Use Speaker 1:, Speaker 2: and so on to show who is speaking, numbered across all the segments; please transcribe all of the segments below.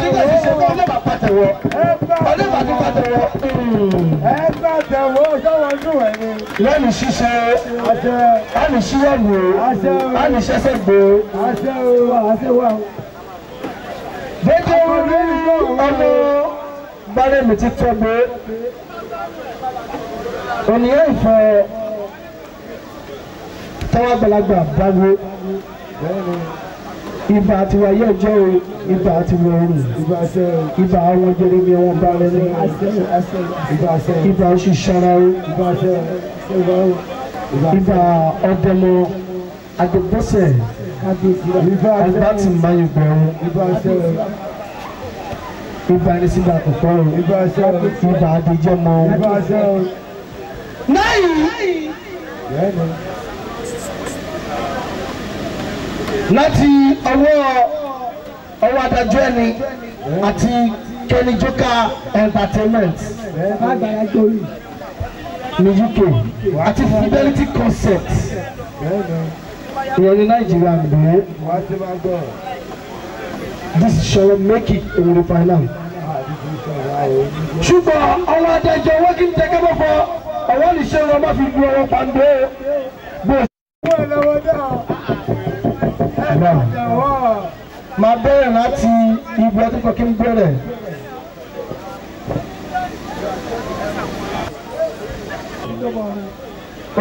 Speaker 1: nígbà tí ṣe kọ́ ọlọ́ba pàtẹ́wọ́. Ọlọ́ba tó pàtẹ́wọ́.
Speaker 2: ẹgbẹ́ àtẹ̀wọ́ sọ́wọ́n dùn ẹ̀ ni.
Speaker 1: lẹ́nu ṣíṣe.
Speaker 2: Wa o.
Speaker 1: dédé orí ọmọ mi ti tọ́ gbé. ènìyàn ìfẹ́ tọ́wọ́ gbalagbà báwo ibà àti wáyé ọjọ́ o ibà
Speaker 2: àṣẹ o.
Speaker 1: ibà àwọn jẹrẹ bí wọn bá
Speaker 2: àṣẹ
Speaker 1: ibà oṣù ṣara o ibà ọdẹmọ àgbà tí máa ń gbẹrun ibà ní síbi àkọ́kọ́ o ibà àdìjẹ mọ.
Speaker 2: ìgbà àṣẹ o.
Speaker 1: náyì
Speaker 2: bẹ́ẹ̀ ni.
Speaker 1: Láti ọwọ́ ọwọ́ adájọ́ ẹni àti Kenny Joker entertainment. Ní UK àti Fidelity Concept. Ìyẹn ní Nàìjíríà nìyẹn this ṣọwọ́ make it final.
Speaker 2: àdìsí sọ̀rọ̀ o.
Speaker 1: ṣùgbọ́n ọwọ́ adájọ́ í tẹ́kẹ́ bọ́ fọ ọwọ́ nìṣẹ́ wọn fi du ọwọ́ pàǹdé. Bó máa bẹ̀rẹ̀ láti ibi ọdún kan kí n bẹ̀rẹ̀.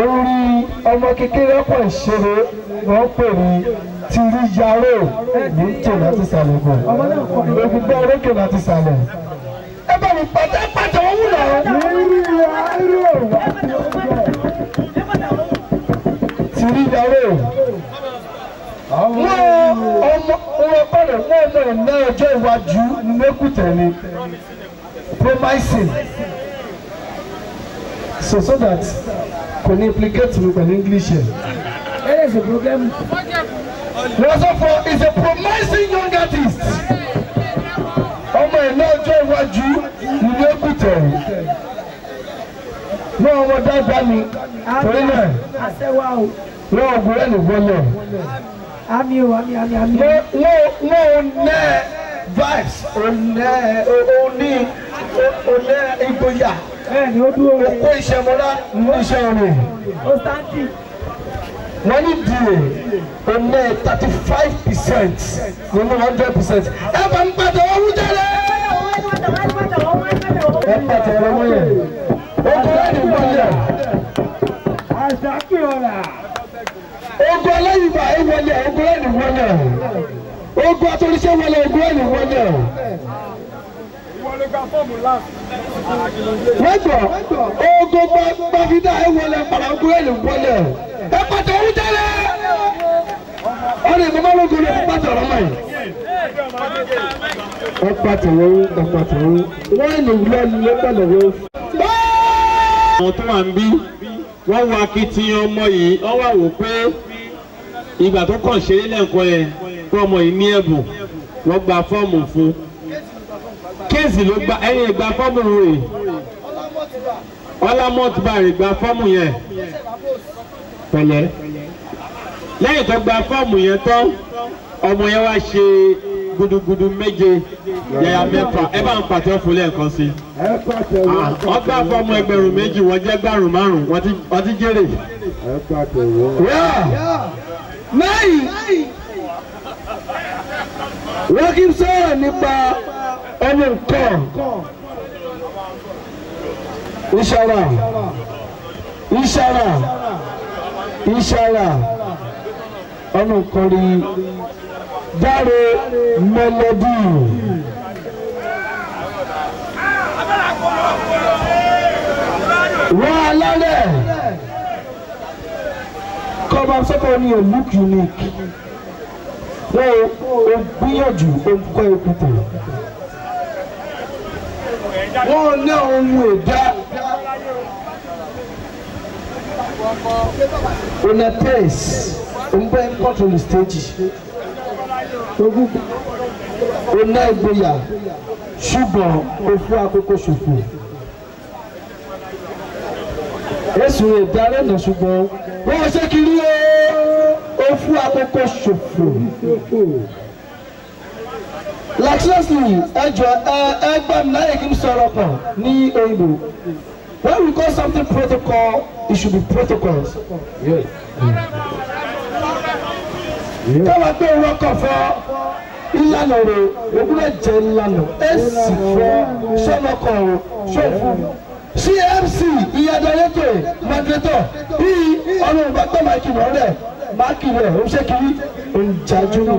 Speaker 1: orí ọmọ kékeré ọ̀pọ̀ ìṣeré wọ́n pè ní tìrí ní tò láti sàlẹ̀ bọ̀. ògùn gbọ́ orókè láti sàlẹ̀. ẹ bá mi pàtẹ́ pàtẹ́ owó náà. tìrí yaró wọ́n ọmọ wọn kọ́lẹ̀ wọ́n ọmọ ẹ̀ náà ọjọ́ iwájú ní mẹ́kùtẹ̀ ni. Promising. So so that kò ní implicate mi pẹ̀lú English yẹn.
Speaker 2: There is a problem.
Speaker 1: wọ́n sọ fún is a promising young artist. Ọmọ ẹ̀ náà ọjọ́ iwájú ní mẹ́kùtẹ̀ wọ́n ọmọ dáadáa ni. Torí náà wọ́n ọgbọ́n ẹ̀ ní wọlé
Speaker 2: Àmì o, àmì, àmì, àmì.
Speaker 1: wọ́n wọ́n wọ́n ò nẹ́ vibes ò nẹ́ ò ní ò nẹ́ ìgboyà
Speaker 2: Bẹ́ẹ̀ ni ó dúró rẹ̀.
Speaker 1: òkú ìṣẹ̀mọ́lá ní iṣẹ́ rẹ̀
Speaker 2: Ó sáńtì.
Speaker 1: wọ́n ní ò nẹ́ thirty five percent nínú hundred percent ẹ bá ń pàtó ọrùn jáde ẹ pàtó ọrùn yẹn ogun ẹni wọlé
Speaker 2: Àṣà kí ọ̀la.
Speaker 1: Ogun ọlẹ́yìnbá ẹ wọlé ogun ẹni wọlé ogun atọ́nisẹ́ wọlé ogun ẹni wọlé. lọ́gbọ̀ ogun gbàfidà ẹ wọlé para ogun ẹni wọlé ẹ pàtó ọrùn jáde ọ̀rẹ́ ìmọ̀mọ́ lógun ló pàtó ọ̀rọ̀ mọ́ yìí. ẹ pàtó ọrùn ẹ pàtó ọrùn wọ́n ẹni wúlọ́ ló pẹ̀lú ọrùn.
Speaker 3: àwọn tó wà ń bí wọ́n wo akitiyan ọmọ yìí wọ́n wá wò pé ìgbà tó kàn ṣeré lẹ́ǹkan yẹn ọmọ yìí ní ẹ̀bùn wọ́n gba fọ́ọ̀mù fún. Kéèsì ló gba ẹni ìgbà fọ́ọ̀mù rẹ̀. Ọlámọ́tìbárì gba fọ́ọ̀mù yẹn. Pẹ̀lẹ́. Lẹ́yìn tó gba fọ́ọ̀mù yẹn tán ọmọ yẹn wá ṣe gudugudu méje yàyà mẹ́fà. Ẹ bá ń pàtẹ́ fún lẹ́ẹ̀kan sí.
Speaker 2: Pàtẹ́wọ́.
Speaker 3: wọ́n gbà fọ́ọ̀mù ẹgbẹ̀rún méjì wọ́n jẹ́ gbàrún márùn wọ́n ti jèrè.
Speaker 1: Náyì wọ́n kí n sọ̀rọ̀ nípa ẹni nǹkan. Ìṣàrà. Ìṣàrà. Ìṣàrà. Ọ̀nà kọrí dáre mẹlẹdì. wọ́n alálẹ̀ kọ́ba sọ́kọ̀ ni a look unique. Wọ́n ò gbìyànjú olùkọ́ èkúté wọ́n ní ohun ẹ̀dá. Una pace òǹbẹ́ control stage. Ona ìgboyà ṣùgbọ́n fún àkókò ṣòfò. Èsù ìdarí ọ̀nà ṣùgbọ́n wọ́n ṣe kiri ó ó fún àkókò ṣòfò. Like seriously ẹ gbà mí láyè kí n sọ̀rọ̀ pọ̀ ní òyìnbó when we call something protocol it should be protocols. káwa pé wọn kàn fọ ìlànà rẹ òwúrọ̀ jẹ́ ìlànà ẹ sì fọ sọ́nàkọ̀ o ṣòfò cmc ìyàdọ̀yẹ́tò mọ̀gẹ́tọ̀ bíi ọlọ́run bá gbọ́ máìkì lọ rẹ̀ máìkì rẹ̀ ó ṣe kiri òǹjajú nù.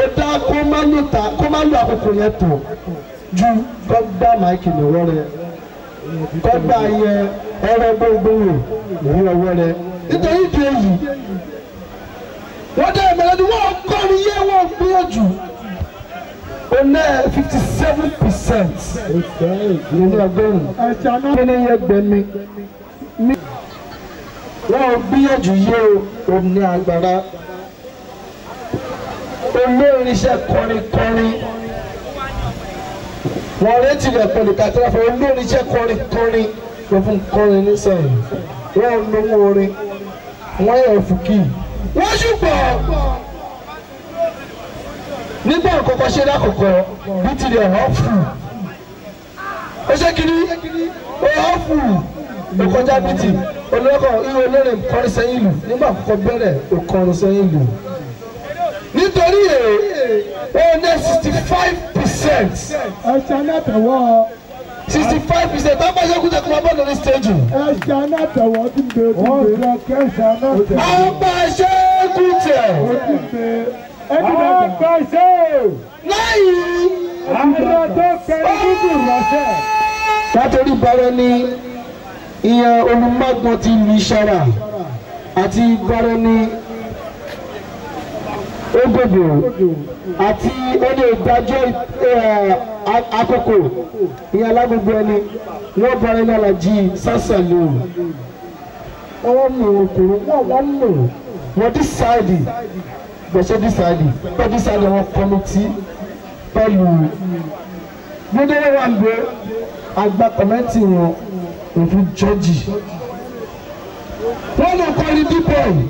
Speaker 1: ó dá kó má lò ta kó má lò àkókò yẹn tó. Ju kó gbá máìkì lọ́wọ́ rẹ̀. Kó gbá yẹ ẹrẹ gbogbo rẹ̀ ní ọwọ́ rẹ̀. Nítorí ìdí èyí wọ́n dá ìmọ̀lẹ́dí wọ́n kọ́ ni yẹ wọ́n gbìyànjú o ná fifty seven percent. Nínú ọgọ́rùn-ún. Kí ni yẹ gbẹmí wọn ò gbìyànjú yé o. Ní agbára. Olórin iṣẹ́ kọrin kọrin. Wọn retí rẹ̀ pẹ̀lú kàtàkì fún olórin iṣẹ́ kọrin kọrin. Ló fún kọrin nísìnyí wọn ò lówó orin. Wọn yẹ fúkì wọn ṣùgbọ́n nígbà àkọ́kọ́ ṣe lákòókò bí ti lè hàn fún ó ṣe kiri ó hàn fún ó kọjá bí ti olóko irú olórin kọrin sẹ́yìn lù nígbà àkọ́kọ́ bẹ̀rẹ̀ ó kọrin sẹ́yìn lù nítorí èrè ó ní sixty five percent.
Speaker 2: Ẹ̀ṣẹ̀ náà tẹ̀wọ́.
Speaker 1: Sixty five percent. Bá pàṣẹ kúta kúta bọ́ lórí stage.
Speaker 2: ẹ̀ṣẹ̀ náà tẹ̀wọ́ tí ń bẹ tí ń bẹ. Kẹ́ṣẹ̀ náà tẹ̀wọ́. Tí ń bẹ kẹ́ṣẹ̀
Speaker 1: láyìí.
Speaker 2: àwọn tó kẹ́rin nínú ìrọ̀ṣẹ̀.
Speaker 1: látòrí bàrẹ ní ìyẹn olùmọ̀gbọ́n ti lu ìṣara àti bàrẹ ní ogbòdò àti ẹni ìdájọ́ àkókò ìyẹn alágbègbè ẹni wọ́n bàrẹ ní alájí sásàlù wọ́n mú ọkùnrin wọ́n wọ́n mú wọ́n dísáìdì gbẹ̀ṣẹ́ dísáìdì wọ́n dísáìdì wọn kọ́mítì pẹ̀lú. Gbẹdẹ wà gbé agba kọmẹtì wọn òfin jọjì. Wọn lè kọrin dípò yìí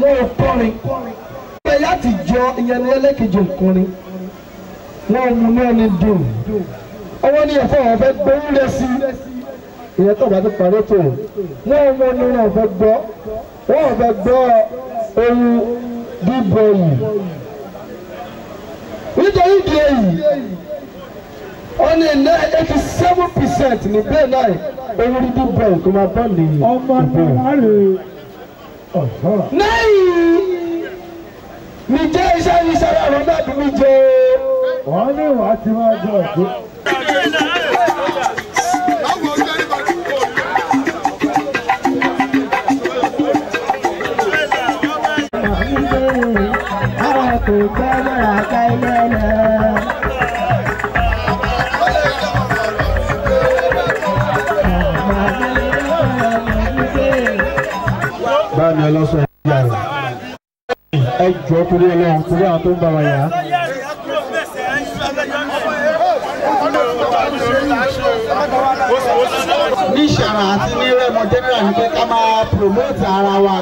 Speaker 1: wọn ò kọrin. Ẹ láti jọ ìyẹn ẹlẹ́kejì nkọrin wọn ò mú ní ẹni dùn. Ọwọ́ ní ẹ̀fọ́ wọn fẹ́ gbóhùn lé sí. Ìyẹn tó bá ti parí tó wọn ò mú ní wọn fẹ́ gbọ́. Wọn ò fẹ́ gbọ́ ohun dípò yìí nítorí ìdí èyí wọ́n ní ní eighty seven percent ní bẹ́ẹ̀ náà owó dídí bẹ́ẹ̀ tó máa bọ́. Ní
Speaker 2: ọmọ
Speaker 1: ìbò.
Speaker 2: náà rè é.
Speaker 1: lẹ́yìn mi jẹ́ iṣẹ́ iṣẹ́ náà bí mi jẹ́.
Speaker 2: Wọ́n ní wàá ti máa jọ ọ̀gbẹ́.
Speaker 1: báyìí ọlọ́sọ ìyá rẹ̀. Ẹ jọ torí ọlọ́run torí àwọn tó ń bá àti ní rẹ́mọ general ní pé ká máa promote ara wa.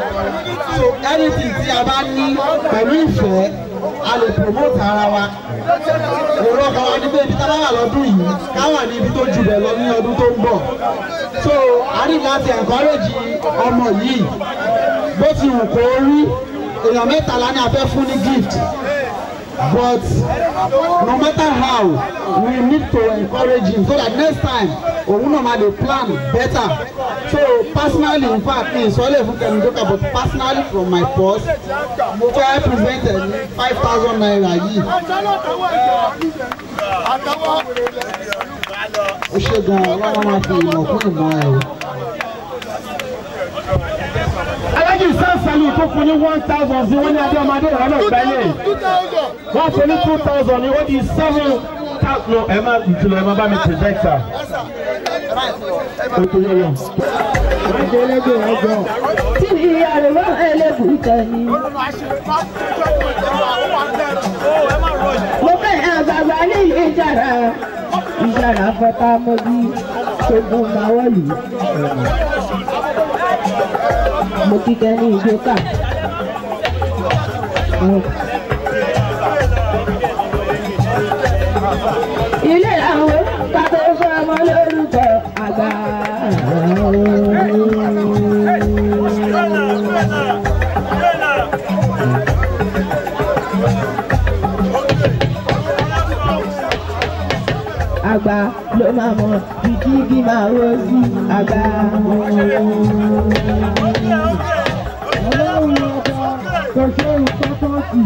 Speaker 1: So anything tí a bá ní pẹ̀lú ìfẹ́ a lè promote ara wa. Èrò ọkàn wa pé ibi tábà wà lọ́dún yìí ká wà ní ibi tó jù bẹ̀ lọ ní ọdún tó ń bọ̀. So a ní láti encourage ọmọ yìí. Bó ti wù kó rí èèyàn mẹ́tàlá ní a fẹ́ fún ní gift but no matter how we need to encourage him so that next time òun dey plan better so personally in fact mi ìsọ̀lẹ̀ fún Kẹ́mi Joker but personally from my purse mo fẹ́ present five thousand naira yìí ó ṣe gan-an ọlọ́run máa fi ìmọ̀ kún ìmọ̀ ẹ̀ o.
Speaker 3: alájì sánsálì tó fún ní one thousand sí wọ́n ní adé ọmọdé ìrọ̀lẹ́ ìgbẹ́lẹ̀ wọ́n fún ní two thousand ní ó di seven thousand ẹ má ìtura ẹ má bá mi projector. o tó yọ yọ.
Speaker 4: tí àrùbá ẹlẹ́bùn tẹ̀lé. mo fẹ́ àgbààgbà ní ìjára ìjára fọta mọ́bí ṣogun máwọ́lì. Mo kíkẹ́ ní ìjókà. ilé àwọn kátó fún ọmọ lórúkọ àgbà. àgbà ló máa mọ bíkíbi máa wọ sí àgbà.
Speaker 2: Ọlọ́run ọba ìkọ́kọ́ sí.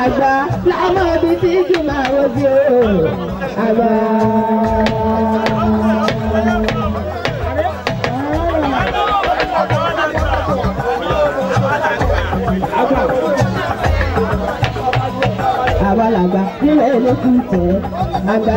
Speaker 4: àgbà lámọ̀ nílẹ̀ olókùn tẹ̀ àgbà.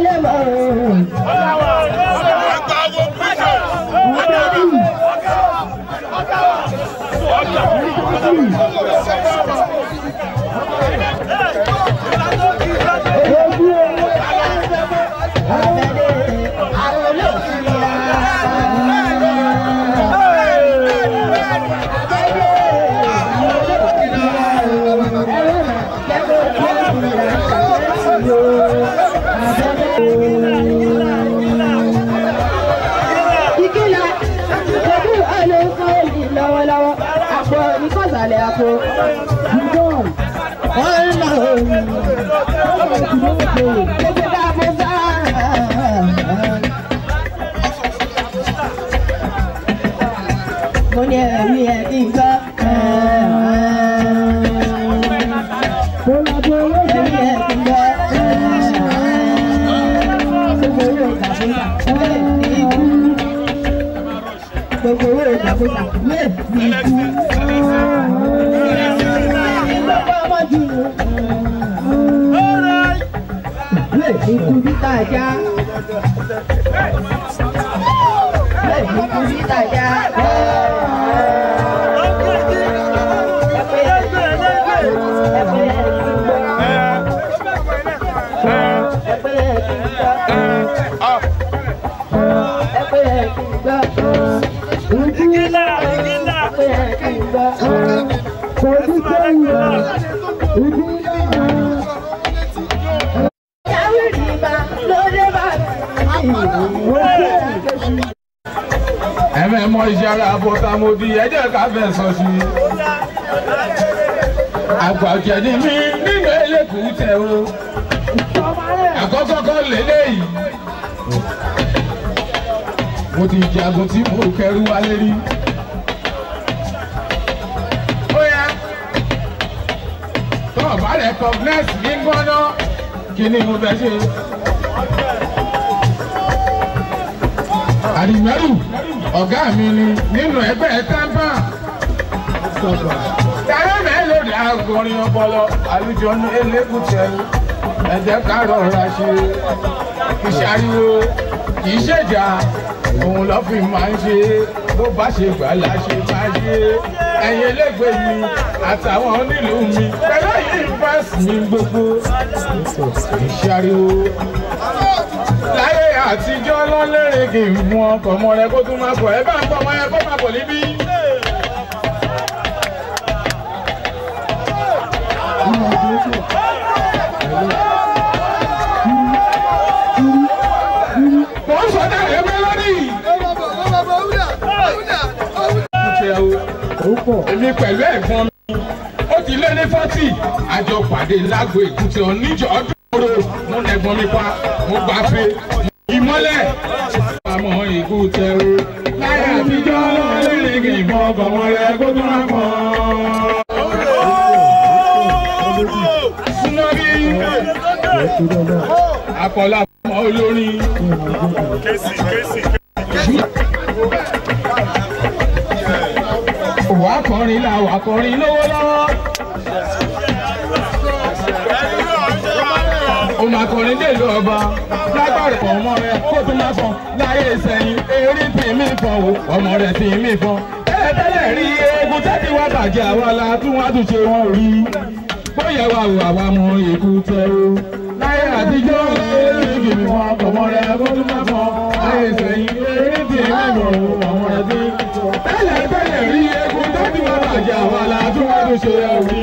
Speaker 4: kò ní mo ní ẹ̀rí ẹ̀ kí n títà já.
Speaker 5: Ẹ̀mẹ̀ mọ iṣẹ́ ara bọ́tàmọ́dì ẹ̀jẹ̀ ká fẹ́ sọ sí i. àgbàjẹ́ ni mí nínú elékùú tẹ̀ o. àkọ́kọ́ kọ́ lélẹ́yìí. mo ti jagun tí mo kẹrù wálé rí. o bá rẹ̀ kọ́gnẹ́sì ní gbọ́ná kí ni mo fẹ́ ṣe. àdìmẹ́rù ọ̀gá mi ni nínú ẹgbẹ́ tábà. Tàbí mélòdì akọrin ọpọlọ àlùjọ ní elégùtẹ̀rù ẹ̀jẹ̀ ká rọra ṣe ìṣàríwo kì í ṣèjà òun lọ́ fi máa ń ṣe. Bó bá ṣe gbà la ṣe máa ẹ̀yin elégbèé mi àtàwọn onílùú mi pẹ̀lú yìí fásitì mi gbogbo. Ìṣàríwo láyé àtijọ́ lọ́lẹ́rìn kì í mú ọkọ̀ ọmọ rẹ kó tún máa bọ̀ ẹ bá ń bọ̀ ọmọ yẹn kó máa bọ̀ níbí. mo ń sọ dáre mélòdì. èmi pẹ̀lú ẹ̀gbọ́n mi. Ó ti lé ní fọ́tì àjọ pàdé lágbo èkúté oníjọ́ ọdún. Mo nẹ̀gbọ́n mi pa. Mo gbà pé ìmọ́lẹ̀ àmọ́ èkúté o láyé àtijọ́ lọ́lẹ́. kì í rẹ kó tó akọ̀lá ọmọ olórin. Wà á kọrin là wà á kọrin lówó lọ́wọ́. Máa kọrin dé ìlú ọba lágbára ọmọ rẹ kó tó máa fọn láyé ìsẹ̀yìn eré tí mi fọn o ọmọ rẹ tí mi fọn. tẹ́lẹ̀tẹ́lẹ̀ rí eégún tẹ́tí wá bàjẹ́ àwa la tún wá tún ṣe wọ́n rí bóyá wà wò àwa mọ èkó tẹ o. láyé àtijọ́ eré tí mi fọn ọmọ rẹ kó tó máa fọn láyé ìsẹ̀yìn eré tí mi fọn o ọmọ rẹ tí. tẹ́lẹ̀tẹ́lẹ̀ rí eégún tẹ́tí wá bàjẹ́ àwa la tún wá tún ṣe wọ́n rí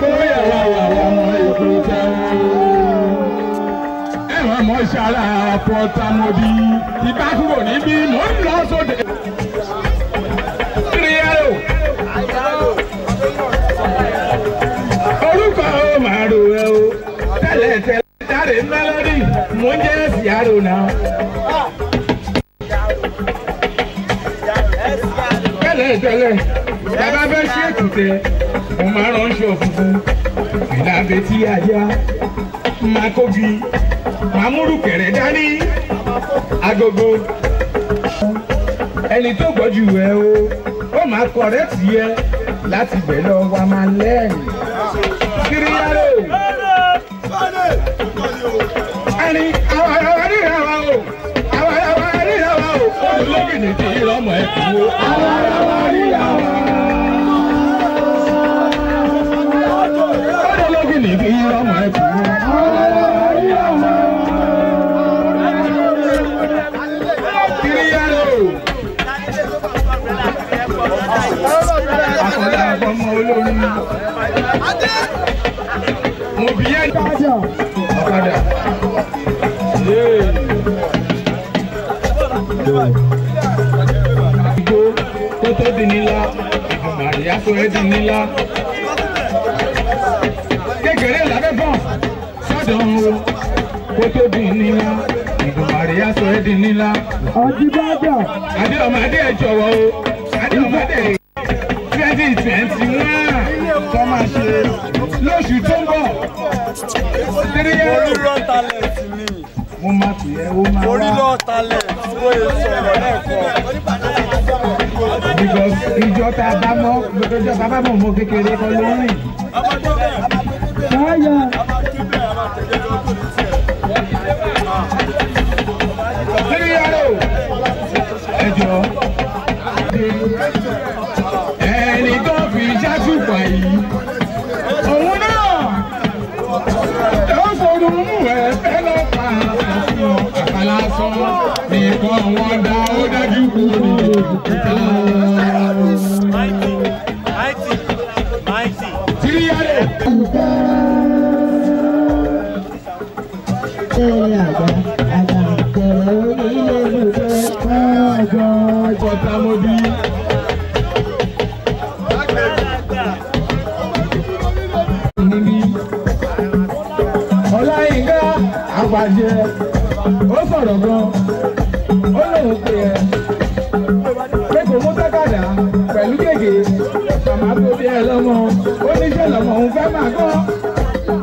Speaker 5: bóyá wà wò àwa mọ èkó tẹ o ṣara pọ̀tàmọ́bí ti bá kúrò níbí mò ń lọ sóde. Orúkọ ó máa rò ẹ o. Tẹ́lẹ̀ tẹ́lẹ̀ dáre mélòdì mò ń jẹ́ Síárò náà. Tẹ́lẹ̀ tẹ́lẹ̀ bàbá fẹ́ ṣe èkúté mo máa ránṣọ funfun. Ìlànà tí ajá. Máa kóbi mamuru kẹrẹ dání. Agogo. Ẹni tó gbọ́jú ẹ o ó máa kọrẹ́tì ẹ láti bẹ̀ lọ wa máa lẹ́yìn kiriyaro ẹni àwọn àwọn ríra wa o. Àwọn àwọn ríra wa o. Olókìní ti rọmọ ẹ kú o. Àwọn àwọn ríra wa. olókìní ti rọmọ ẹ kú o ọmọ olórin. Mo bí yẹn ní ọ̀kadà. Ìgbó kó tó di nílá, ìgbìmọ̀ àsọ ẹ̀ di nílá. Kékeré lábẹ́ bọ̀ sọ́dọ̀ o kó tó di nílá, ìgbìmọ̀ àsọ ẹ̀ di nílá.
Speaker 2: Ọ̀dìbàdà.
Speaker 5: Adé ọmọdé ẹ jọ̀wọ́ o. Adé ọmọdé twenty twenty Yẹn
Speaker 6: Orílọ̀ talent ni.
Speaker 5: wá.
Speaker 6: Orílọ̀ talent bóyá sọ̀rọ̀ lẹ́ẹ̀kan.
Speaker 5: Ìjọ tá a bá mọ́ ìjọ tá a bá mọ̀ mọ́ kékeré kan ló rìn.
Speaker 2: Báyà.
Speaker 5: Tírí yẹn o. Ẹ jọ. Ẹni tó fi ṣáṣùpà yìí.
Speaker 4: Tẹ̀lé àgbà, àgbà tẹ̀lé onílé lùdẹ́.
Speaker 5: Ọjọ́ Pọ̀tàmọ́bí. Níbi Ọláyínká àgbàjẹ ó sọ̀rọ̀ gan fẹ́ kọ́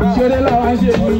Speaker 5: ìṣeré làwọn ṣe ní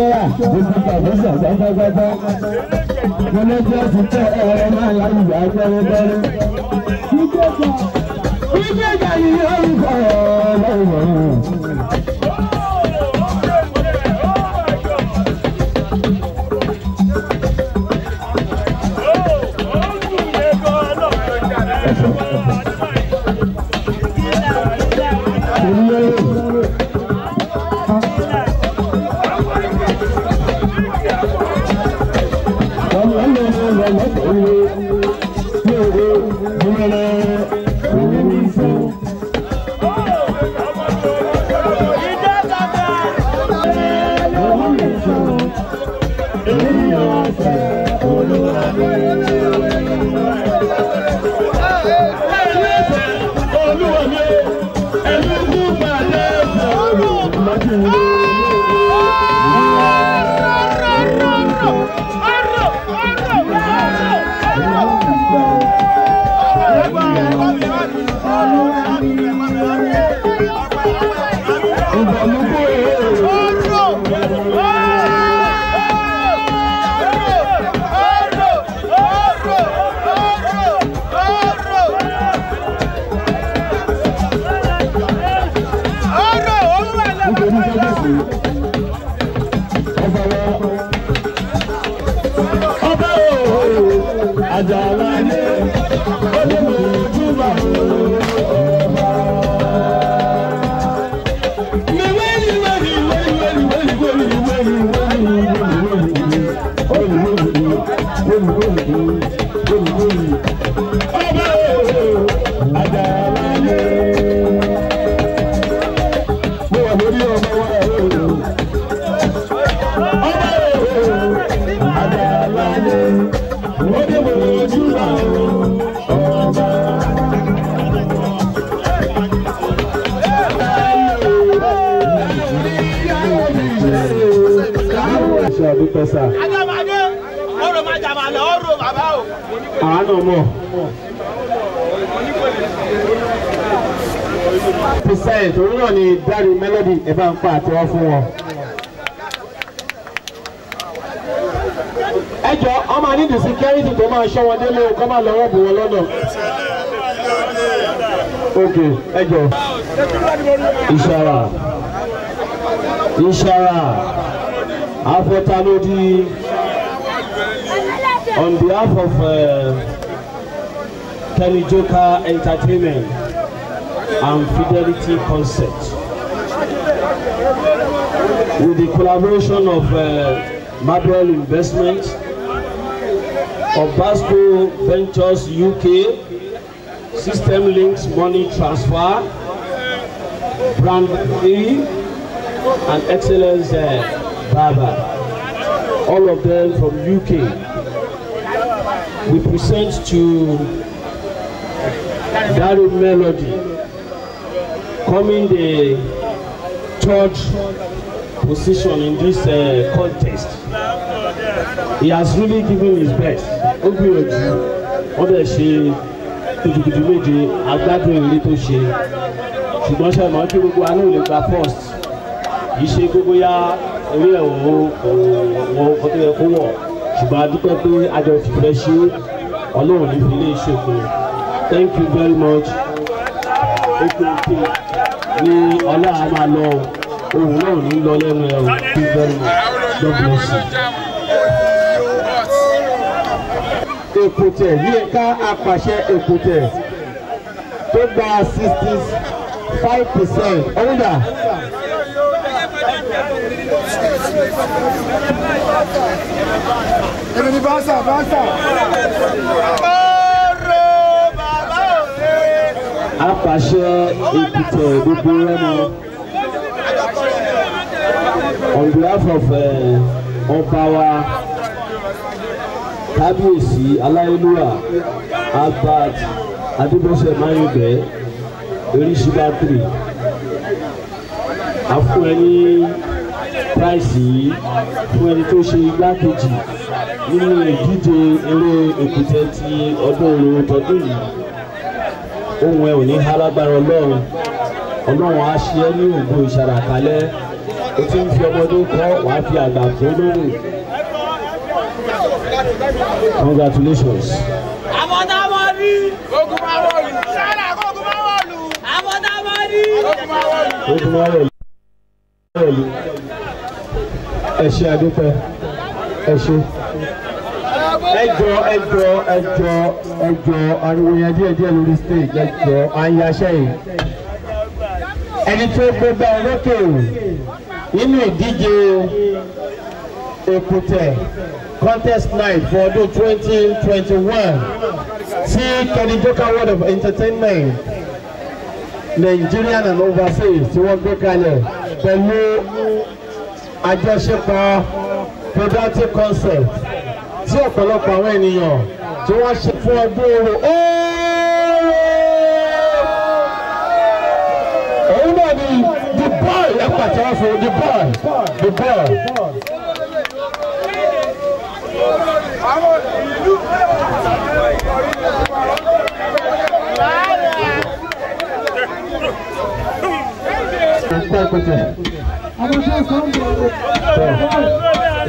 Speaker 1: ṣọ́ra gbogbo pàfẹ́sà pátápátá. Mo ní wọ́n ti tẹ ẹ̀rọ máa láyé ìgbà gbẹ́rẹ́gbẹ́rẹ́. Ìgbéga yìí orúkọ
Speaker 3: Julio, sà.
Speaker 2: Ajábadé, ọ̀rọ̀ máa jà máa lọ, ọ̀rọ̀ bàbá o.
Speaker 3: àánú mọ̀. percent òun náà ni dárí melody ẹ bá ń pa àtiwọ́ fún wọn. ẹ jọ ọmọ ànídìí security tó máa ṣọ́ wọn délé o kọ́ máa lọ́wọ́ bù wọn lọ́nà. ok ẹ jọ. ìṣàrà ìṣàrà àfọ̀tálódì on behalf of uh, Kenny Joker Entertainment and Fidelity Concert with the collaboration of uh, Marble Investment, Obasco Ventures UK, System Links Money Transfer, Brand E, and Excellence uh, Baba, all of them from UK. We present to Daru Melody coming the third position in this uh, contest. He has really given his best. Ó gbìyànjú, wọ́n dẹ̀ ṣe kùtùkùtù méje agbádùn eré tó ṣe. Ṣùgbọ́n ṣe mọ̀ kí gbogbo àánú lè gba first. Kì í ṣe gbogbo yá eré ẹ̀wọ̀n wọ ọkọ̀ tó yẹ kó wọ̀. Ṣùgbọ́n a dúpẹ́ pé àjọ ìfìfẹ́ ṣe ọlọ́run ní ilé ìṣòfò. Thank you very much. Eke eke ní ọlá a máa lọ ohun náà ní lọ lẹ́nu ẹ̀. Thank you very much. God bless you. Èkútẹ̀ yíká apàṣẹ Èkútẹ̀ tó gba sixty five percent ọ̀húndà.
Speaker 7: Èmi ni
Speaker 2: bàbá o.
Speaker 3: apàṣẹ Èkútẹ̀ gbogbo rẹ́mu on behalf of uh, ọba wa kábíyèsí aláìlúwà albert adébọ́sẹ̀ mayọ̀bẹ eríṣibátìrì àfún ẹni price yìí fún ẹni tó ṣe igbákejì nínú ìdíje eré Èkútẹ̀ ti ọdún òru tọdún yìí ohun ẹ ò ní há lágbára ọlọ́run ọlọ́run á ṣe é ní ògo ìṣàràkálẹ̀ o ti ń fi ọmọdé kọ́ wàá fi àgbà tó lóhùn congratulations.
Speaker 2: Àwọn tá a mọ̀ rí. Ogun máa wọ̀lù. Sára ogun máa rí. Ogun máa wọ̀lù.
Speaker 3: Ẹ ṣe àdúpẹ́ ẹ ṣe. ẹ jọ ẹ jọ ẹ jọ ẹ jọ ariwo yẹn díẹ̀ díẹ̀ lórí stage ẹ jọ à ń yaṣẹ́ yìí. ẹni tó gbégbá orókè nínú ìdíje Ekute contest night for ọdún twenty twenty one tí Kenny Joker World of Entertainment Nigerian and overseas tí wọ́n gbé kalẹ̀ pẹ̀lú àjọṣepọ̀ productive concept tí ọ̀pọ̀lọpọ̀ àwọn ènìyàn tí wọ́n ṣe fún ọdún orò òun náà ni the boy. Ẹ pàtẹ́wọ́ fún the boy. The boy.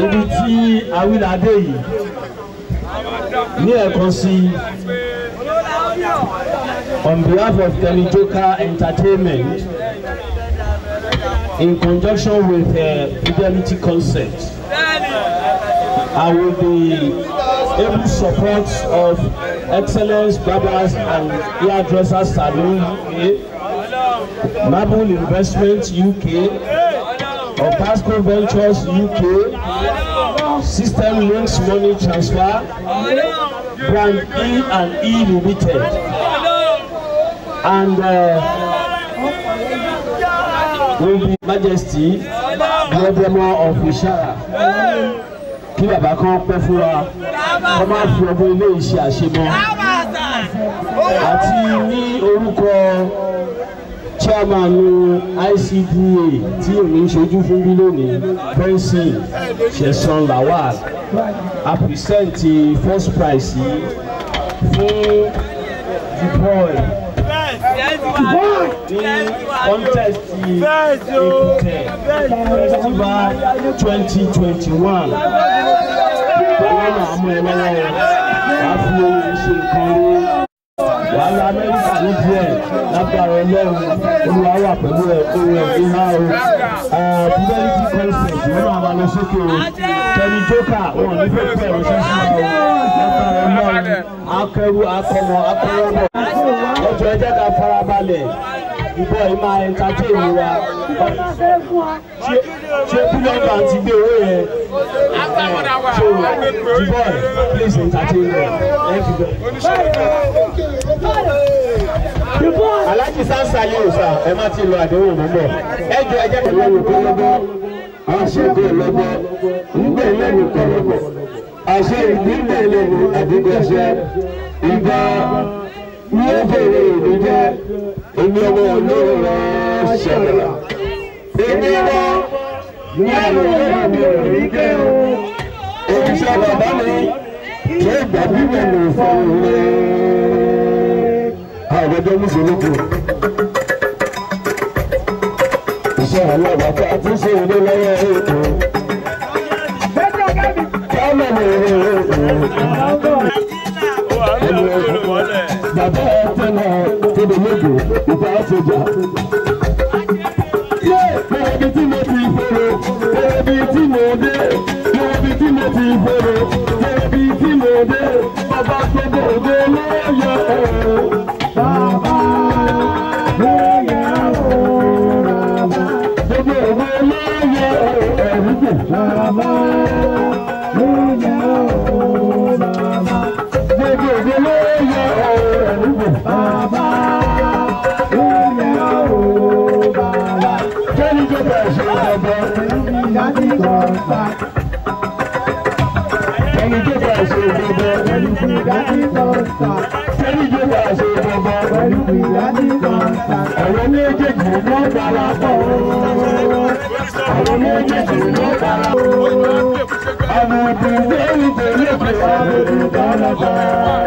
Speaker 3: Ibi tí awilade yìí ní ẹ̀kan on behalf of Joker Entertainment in conjunction with uh, Fidelity Concept I will be able support of Excellence Barbers and Hairdressers Salon UK Marble Investment UK Opasco Ventures UK System Links Money Transfer. Brand E and E Limited. And uh, will be Majesty Gbẹdẹmọ of Ishara kí bàbá kan pẹ́ fún wa kọ́ máa fi ọdún ilé chairman ICDA tí èmi ń ṣojú fún bí lónìí Benson Sheson Lawal. A present first prize yìí fún the boy ní contest Ekute festival twenty twenty one ọlọ́run àmọ́ ẹ lọ́wọ́ wàá fi wàá lọ amẹ́ríkà ní díẹ̀ lágbára ọlọ́run olúwa wà pẹ̀lú ẹ̀ ohun ẹ̀mí ha o. Fidelity concept wọn náà máa lọ sókè o. Kenny Joker wọn ní fẹ́ fẹ́ ìránṣẹ́ sí o lágbára ọlọ́run akẹ́rù akọmọ akẹ́rù bọ̀ ọjọ́ ẹ jẹ́ ká farabalẹ̀. Ìbọ̀ máa entertain wa ṣé pílọ̀tà ti gbé owó yẹn. So the boy please entertain me much. Alhaji Sansa yóò sà ẹ má ti lọ àdéhùn mọ́ bọ̀. Ẹ jọ ẹ jẹ́ kí wọ́n wò kọ́lọ́bọ́ àṣẹ kọ́lọ́bọ́ ńgbẹ́ lẹ́nu kọ́lọ́bọ́ àṣẹ ìgbìmọ̀ lẹ́nu àdìgbàṣẹ ìgbà ní ẹgbẹ̀rẹ̀ ìlú jẹ́ èmi ọmọ olóró ṣẹlẹ̀ èmi ọmọ ní ẹnu ọmọ mi ò rí gẹ́ o òṣìṣẹ́ bàbá mi yóò gbà bí mẹ́nu fún mi. àwọn ọjọ́ mùsùlùmí kù. iṣẹ́ aláwọ̀ tá a tún ṣe ilé lọ́wọ́ ètò. káàmù mi rí ètò. Bàbá ẹ tẹ́lẹ̀ tóbi méjì ìta ṣèjà. Yé Àwọn méjèèjì ló dára pọ̀. Àwọn méjèèjì ló dára pọ̀. Àwọn òbílẹ̀ ìdílé pé àwọn olùdára pọ̀.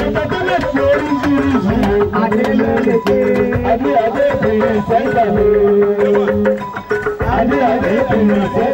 Speaker 3: Ẹ̀ńtàtẹ́mẹ̀tì oríṣiríṣi. Adé ló lè ṣe. Adé adé ìpìlẹ̀ sẹ́ńtà mi. Adé adé ìpìlẹ̀ sẹ́ńtà